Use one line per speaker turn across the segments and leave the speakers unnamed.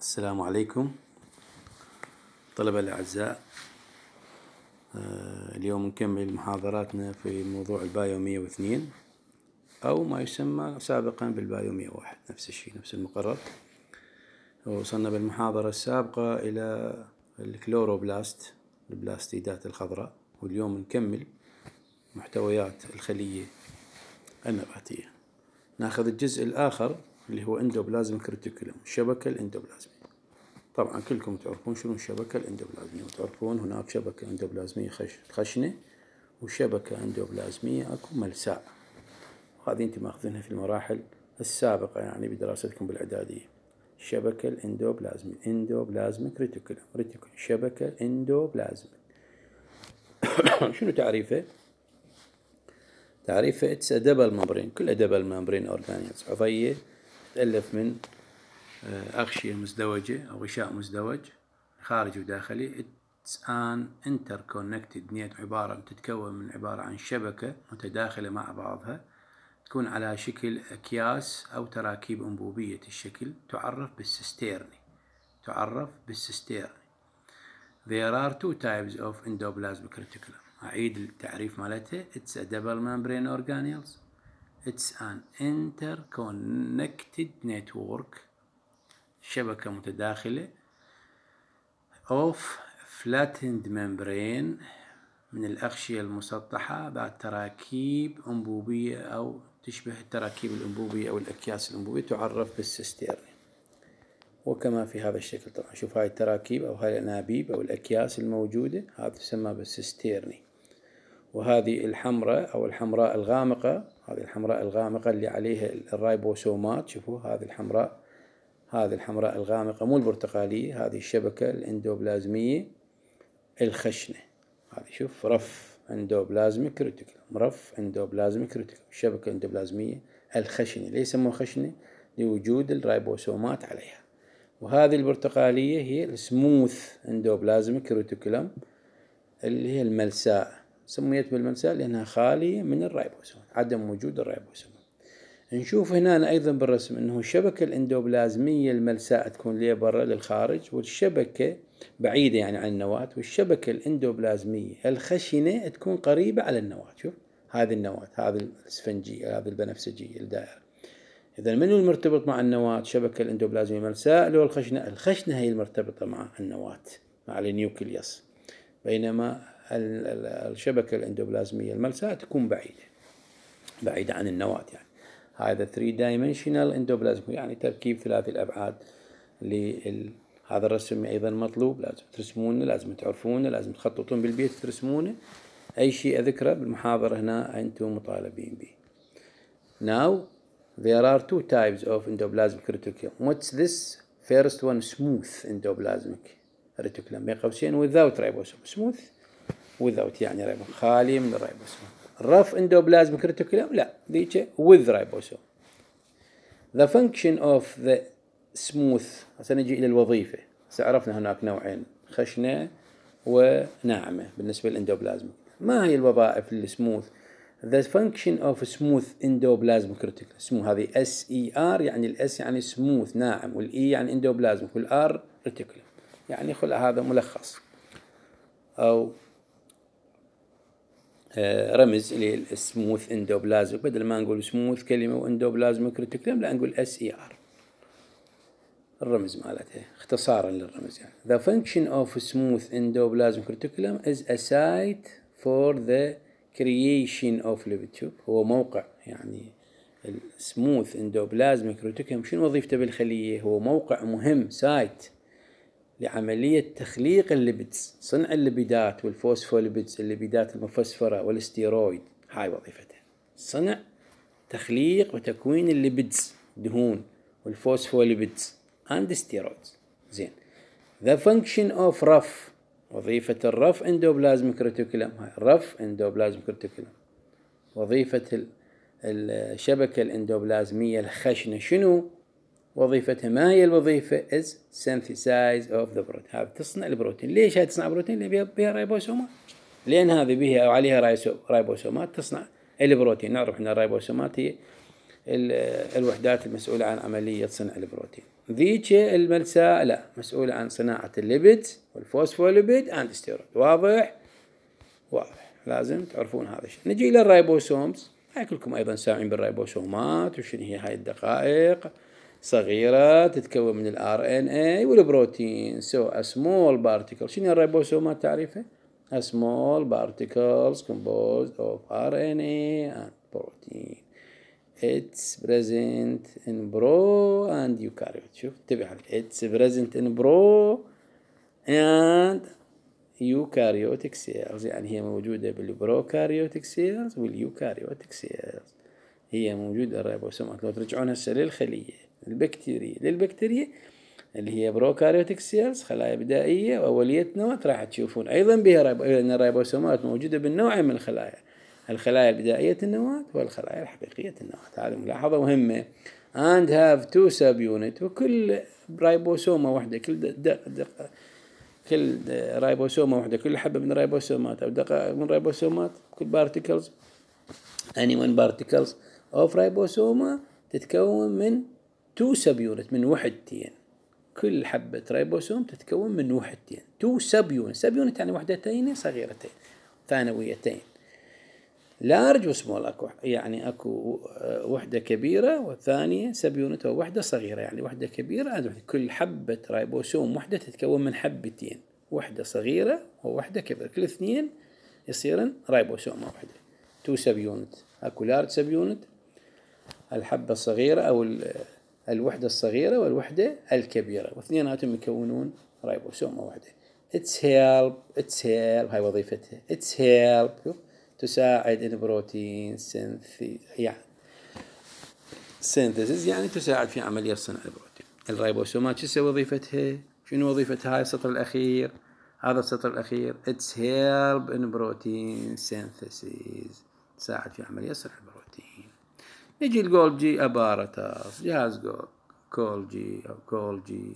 السلام عليكم. طلبة الأعزاء آه، اليوم نكمل محاضراتنا في موضوع ال bio 102 أو ما يسمى سابقا بال bio 101 نفس الشيء نفس المقرر. وصلنا بالمحاضرة السابقة إلى ال chloroplast البلاستيدات الخضراء. واليوم نكمل محتويات الخلية النباتية. ناخذ الجزء الآخر اللي هو endoplasmic reticulum الشبكة الاندوبلازمية طبعا كلكم تعرفون شنو الشبكة الاندوبلازمية وتعرفون هناك شبكة اندوبلازمية خشنة وشبكة اندوبلازمية أكو ملساء. وهذه انت ماخذينها في المراحل السابقة يعني بدراستكم بالإعدادية. الشبكة الاندوبلازمية endoplasmic reticulum reticulum شبكة endoplasmic شنو تعريفه؟ تعريفه It's double membrane كلها double membrane organelles عضية تتألف من آه، أغشية مزدوجة أو غشاء مزدوج خارجي وداخلي. It's an interconnected net عبارة تتكون من عبارة عن شبكة متداخلة مع بعضها. تكون على شكل أكياس أو تراكيب أنبوبية الشكل. تعرف بال cisternae تعرف بال cisternae There are two types of endoplasmic reticulum. أعيد التعريف مالتها. It's a double membrane organelles. It's an interconnected network شبكة متداخلة of flattened membrane من الأغشية المسطحة بعد تراكيب أنبوبية أو تشبه التراكيب الأنبوبية أو الأكياس الأنبوبية تعرف بال cisternae وكما في هذا الشكل طبعا. شوف هاي التراكيب أو هاي الأنابيب أو الأكياس الموجودة هذا تسمى بال cisternae وهذه الحمراء أو الحمراء الغامقة هذه الحمراء الغامقة اللي عليها الرايبوسومات شوفوا هذه الحمراء هذه الحمراء الغامقة مو البرتقالية هذه الشبكة الإندوبلازمية الخشنة. هذه شوف rough endoplasmic reticulum rough endoplasmic reticulum الشبكة الاندوبلازمية الخشنة. ليش يسموها خشنة؟ لوجود الرايبوسومات عليها. وهذه البرتقالية هي ال smooth endoplasmic reticulum اللي هي الملساء. سميت بالملساء لأنها خالية من الرايبوسومات عدم وجود الرايبوسومات نشوف هنا أيضا بالرسم أنه الشبكة الإندوبلازمية الملساء تكون ليه برا للخارج والشبكة بعيدة يعني عن النواة والشبكة الإندوبلازمية الخشنة تكون قريبة على النواة. شوف هذه النواة هذه الإسفنجية هذه البنفسجية الدائرة. إذا منو المرتبط مع النواة؟ شبكة الإندوبلازمية الملساء اللي هو الخشنة. الخشنة هي المرتبطة مع النواة مع النيوكليوس. بينما الشبكة الإندوبلازمية الملساء تكون بعيدة. بعيدة عن النواة يعني. هذا 3 dimensional endoplasm يعني تركيب ثلاثي الأبعاد لل... هذا الرسم أيضا مطلوب لازم ترسمونه لازم تعرفونه لازم تخططون بالبيت ترسمونه. أي شيء أذكره بالمحاضرة هنا أنتم مطالبين به. Now there are two types of endoplasmic reticulum. What's this? First one smooth endoplasmic reticulum. بين قوسين without ribosome. Smooth? Without يعني ريبوسوم خالي من ال ribosome rough endoplasmic reticulum لا. ذيك with ribosome the function of the smooth هسه نجي إلى الوظيفة. عرفنا هناك نوعين. خشنة وناعمة بالنسبة لل endoplasm ما هي الوظائف السموث the function of smooth endoplasmic reticulum اسمه هذه S E R يعني ال S يعني smooth ناعم. وال E يعني endoplasmic وال R reticulum يعني خل هذا ملخص. أو رمز لل smooth endoplasmic بدل ما نقول سموث كلمة و endoplasmic reticulum لا نقول S E R الرمز مالته اختصارا للرمز يعني. The function of smooth endoplasmic reticulum is a site for the creation of lipid tube. هو موقع يعني ال smooth endoplasmic reticulum شنو وظيفته بالخلية؟ هو موقع مهم site لعملية تخليق ال lipids صنع الليبيدات وال phospholipids الليبيدات المفسفرة والستيرويد هاي وظيفتها. صنع تخليق وتكوين ال lipids دهون وال phospholipids and steroids. زين. The function of rough وظيفة ال rough endoplasmic reticulum هاي rough endoplasmic reticulum وظيفة الشبكة الاندوبلازمية الخشنة شنو؟ وظيفتها ما هي الوظيفة؟ Is synthesize of the protein. هذا تصنع البروتين. ليش هاي تصنع بروتين؟ اللي بها رايبوسومات لأن هذه بها أو عليها رايبوسومات تصنع البروتين. نعرف أن الرايبوسومات هي الوحدات المسؤولة عن عملية صنع البروتين. ذيك الملساء لا مسؤولة عن صناعة ال lipid وال phospholipid and steroid واضح؟ واضح. لازم تعرفون هذا الشيء. نجي إلى ال ribosomes كلكم أيضا سامعين بال ribosomes ات وشنو هي هاي الدقائق. صغيرة تتكون من ال RNA والبروتين. so so, small particle. شنو الريبوسومات تعريفها؟ a small particles composed of RNA and protein. It's present in pro and eukaryote. شوف انتبه it's present in pro and eukaryotic cells. يعني هي موجودة بال prokaryotic cells وال eukaryotic cells هي موجودة الريبوسومات. لو ترجعون هسه للخلية. البكتيريا. للبكتيريا اللي هي prokaryotic cells خلايا بدائية وأولية النواة راح تشوفون. أيضا بها الريبوسومات موجودة بالنوع من الخلايا. الخلايا البدائية النواة والخلايا الحقيقية النواة هذه ملاحظة مهمة. And have two subunit وكل رايبوسومة واحدة كل دق دق كل رايبوسومة واحدة كل حبة من الرايبوسومات أو دقائق من الرايبوسومات كل particles any one particles of ribosome تتكون من two subunit من وحدتين كل حبة ريبوسوم تتكون من وحدتين two subunit subunit يعني وحدتين صغيرتين ثانويتين large و small اكو يعني اكو وحدة كبيرة والثانية subunit وحدة صغيرة يعني وحدة كبيرة كل حبة ريبوسوم وحدة تتكون من حبتين وحدة صغيرة ووحدة كبيرة كل اثنين يصيرن ريبوسوم واحدة two subunit اكو large subunit الحبة الصغيرة أو الوحدة الصغيرة والوحدة الكبيرة واثنيناتهم يكونون رايبوسومة واحدة it's help it's help هاي وظيفتها. it's help تساعد ال protein synthe يعني synthesis يعني تساعد في عملية صنع البروتين. الرايبوسومات شو وظيفتها؟ شنو وظيفة هاي السطر الأخير هذا السطر الأخير. it's help in protein synthesis تساعد في عملية صنع البروتين. يجي ال Golgi apparatus جهاز كولجي أو كولجي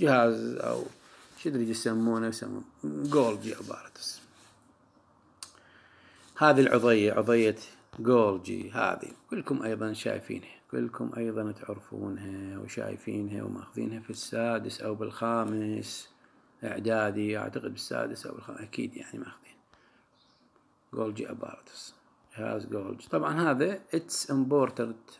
جهاز أو شو ادري يسمونه يسمونه Golgi apparatus هذه العضية عضية جولجي هذه كلكم أيضا شايفينها كلكم أيضا تعرفونها وشايفينها ومأخذينها في السادس أو بالخامس إعدادي أعتقد بالسادس أو بالخامس أكيد يعني مأخذين. جولجي اباراتس has gold. طبعا هذا it's important.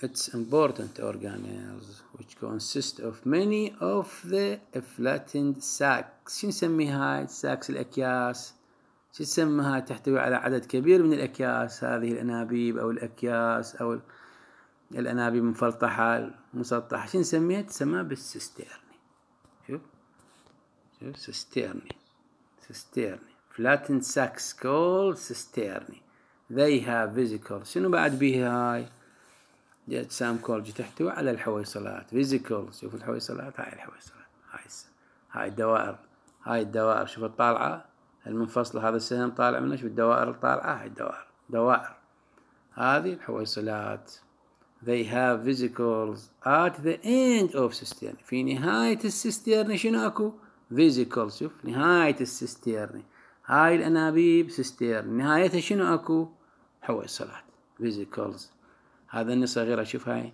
It's important organelles which consist of many of the flattened sacs. شو نسمي هاي؟ ال sacs الأكياس. شو تسمى هاي؟ تحتوي على عدد كبير من الأكياس. هذه الأنابيب أو الأكياس أو الأنابيب المفلطحة المسطحة شو نسميها؟ تسمى بال cisternae شوف. شوف cisternae cisternae flattened sacs called cisternae they have vesicle شنو بعد بيها هاي؟ أجسام كولجي تحتوي على الحويصلات. vesicle شوف الحويصلات هاي الحويصلات. هاي هاي الدوائر. هاي الدوائر. شوف الطالعة. المنفصلة هذا السهم طالع منه؟ شوف الدوائر الطالعة. هاي الدوائر. دوائر. هذه الحويصلات. They have vesicles at the end of cistern في نهاية ال cistern شنو أكو؟ Vesicles شوف نهاية ال cistern هاي الأنابيب cistern نهايتها شنو أكو؟ حويصلات vesicles هذا اني صغير أشوف هاي.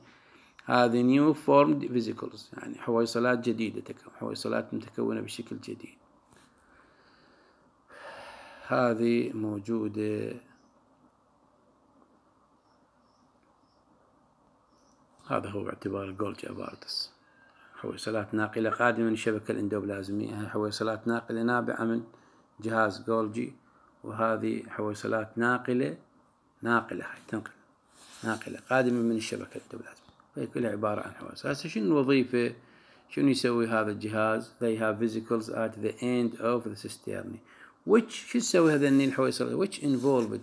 هذه new formed vesicles يعني حويصلات جديدة تكون. حويصلات متكونة بشكل جديد. هذه موجودة. هذا هو باعتبار ال Golgi apparatus حويصلات ناقلة قادمة من الشبكة الإندوبلازمية. حويصلات ناقلة نابعة من جهاز جولجي وهذه حويصلات ناقلة ناقلة هاي تنقل ناقلة قادمة من الشبكة الإندوبلازمية هي كلها عبارة عن حويصلات هسه شنو الوظيفة؟ شنو يسوي هذا الجهاز؟ They have vesicles at the end of the cistern which شو تسوي هذا الحويصلة which involved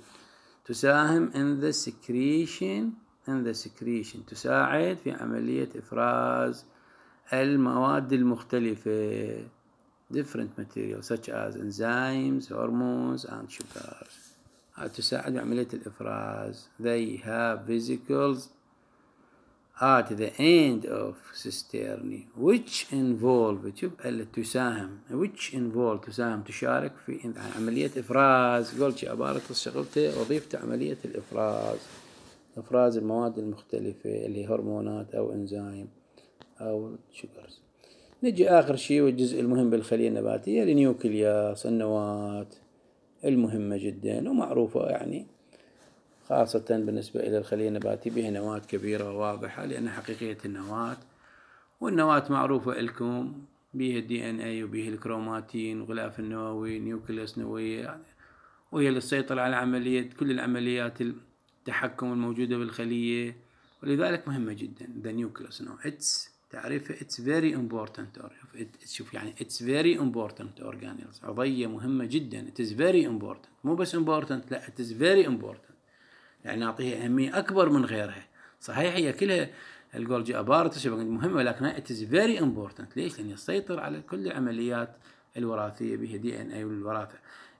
تساهم in the secretion in the secretion. تساعد في عملية إفراز المواد المختلفة. Different materials such as enzymes, hormones and sugars. تساعد بعملية الإفراز. They have vesicles at the end of cistern which involve شوف تساهم. Which involve تساهم. تشارك في عملية إفراز. قلت عبارة شغلته وظيفته عملية الإفراز. إفراز المواد المختلفة اللي هرمونات أو إنزيم أو sugars نجي آخر شيء والجزء المهم بالخلية النباتية ال nucleus النواة. المهمة جدا ومعروفة يعني خاصة بالنسبة إلى الخلية النباتية بها نواة كبيرة وواضحة لأن حقيقية النواة والنواة معروفة لكم بها ال DNA وبها الكروماتين وغلاف النووي nucleus نووية يعني وهي اللي تسيطر على عملية كل العمليات التحكم الموجودة بالخلية ولذلك مهمة جدا the nucleus no it's تعريفها it's very important or شوف يعني it's very important organelles. عضية مهمة جدا. It is very important. مو بس important لا it is very important. يعني نعطيها أهمية أكبر من غيرها. صحيح هي كلها ال Golgi apparatus مهمة لكن it is very important. ليش؟ لأن يسيطر على كل العمليات الوراثية بها DNA والوراثة.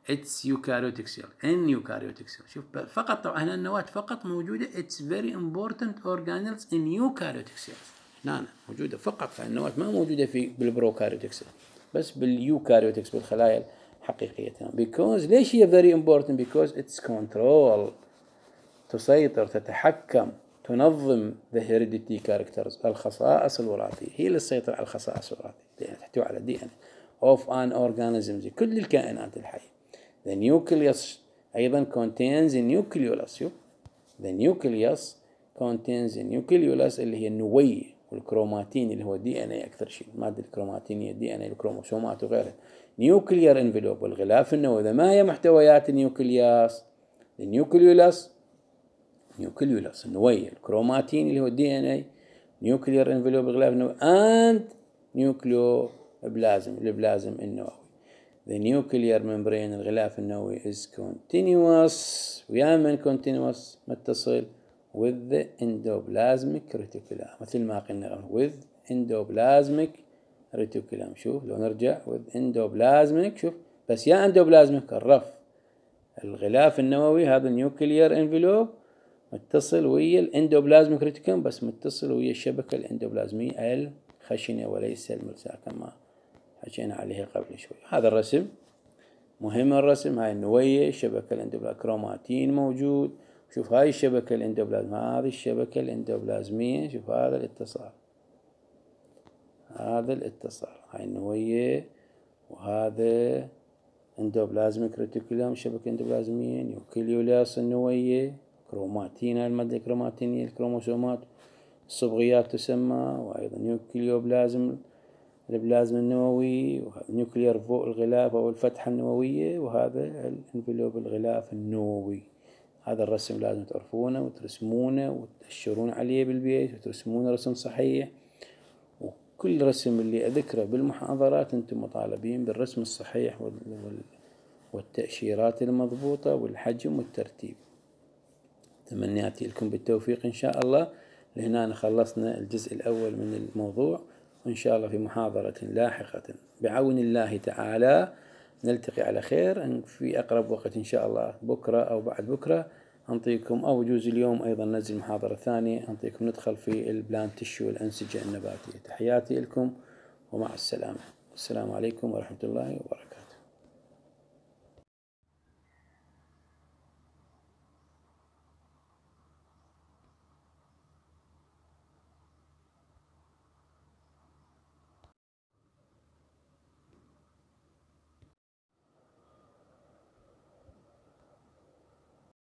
it's eukaryotic cell in eukaryotic cell شوف فقط طبعا هنا النواة فقط موجودة. it's very important organelles in eukaryotic cells هنا موجودة. فقط النواة ما موجودة في بال prokaryotic cell بس بال eukaryotics بالخلايا الحقيقية. Because ليش هي very important because it's control. تسيطر تتحكم تنظم the heredity characters الخصائص الوراثية. هي اللي تسيطر على الخصائص الوراثية. تحتوي على DN of an organism كل الكائنات الحية. The nucleus أيضا contains the nucleolus. The nucleus contains اللي هي النوية. والكروماتين اللي هو DNA أكثر شيء. المادة الكروماتينية DNA الكروموسومات وغيرها. nuclear envelope والغلاف النووي ما هي محتويات ال nucleus ال nucleolus nucleolus النوية الكروماتين اللي هو ال DNA nuclear envelope الغلاف النووي and nucleoplasm البلازم النووي. The nuclear membrane الغلاف النووي is continuous. ويا من continuous متصل. With the endoplasmic reticulum. مثل ما قلنا with endoplasmic reticulum. شوف لو نرجع with endoplasmic شوف. بس يا endoplasmic الرف الغلاف النووي هذا ال nuclear envelope متصل ويا ال endoplasmic reticulum بس متصل ويا الشبكة الاندوبلازمية الخشنة وليس الملساء كما حكينا عليها قبل شوي. هذا الرسم مهم الرسم هاي النوية الشبكة الاندوبلازمية كروماتين موجود. شوف هاي الشبكة الاندوبلازمية هذه الشبكة الاندوبلازمية شوف هذا الاتصال هذا الاتصال هاي النوية وهذا endoplasmic reticulum شبكة اندوبلازمية nucleolus النوية كروماتين هاي المادة الكروماتينية الكروموسومات الصبغيات تسمى وأيضا nucleoplasm البلازما النووي nuclear pore الغلاف أو الفتحة النووية وهذا ال envelope الغلاف النووي. هذا الرسم لازم تعرفونه وترسمونه وتأشرون عليه بالبيت وترسمونه رسم صحيح. وكل رسم اللي أذكره بالمحاضرات أنتم مطالبين بالرسم الصحيح والتأشيرات المضبوطة والحجم والترتيب. تمنياتي لكم بالتوفيق إن شاء الله. لهنا خلصنا الجزء الأول من الموضوع. وإن شاء الله في محاضرة لاحقة بعون الله تعالى. نلتقي على خير. في أقرب وقت إن شاء الله بكرة أو بعد بكرة. أنطيكم أو يجوز اليوم أيضا نزل محاضرة ثانية. أنطيكم ندخل في البلان تشو والأنسجة النباتية. تحياتي لكم ومع السلامة. السلام عليكم ورحمة الله وبركاته.